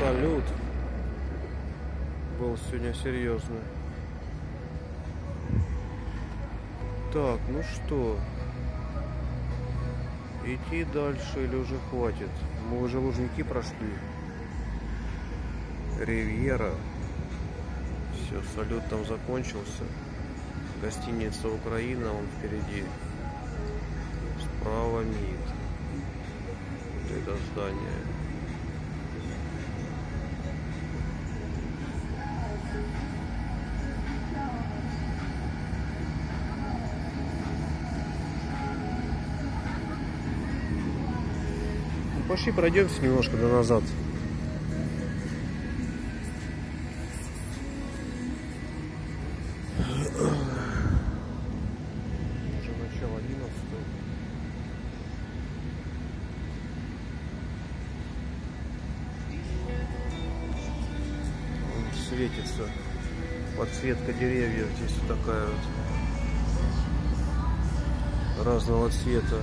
салют был сегодня серьезный. Так, ну что? Идти дальше или уже хватит? Мы уже Лужники прошли. Ривьера. Все, салют там закончился. Гостиница Украина, он впереди. Справа МИД. Это здание. Пошли пройдемся немножко до назад. Уже начало 11 Он светится. Подсветка деревьев здесь вот такая вот. Разного цвета.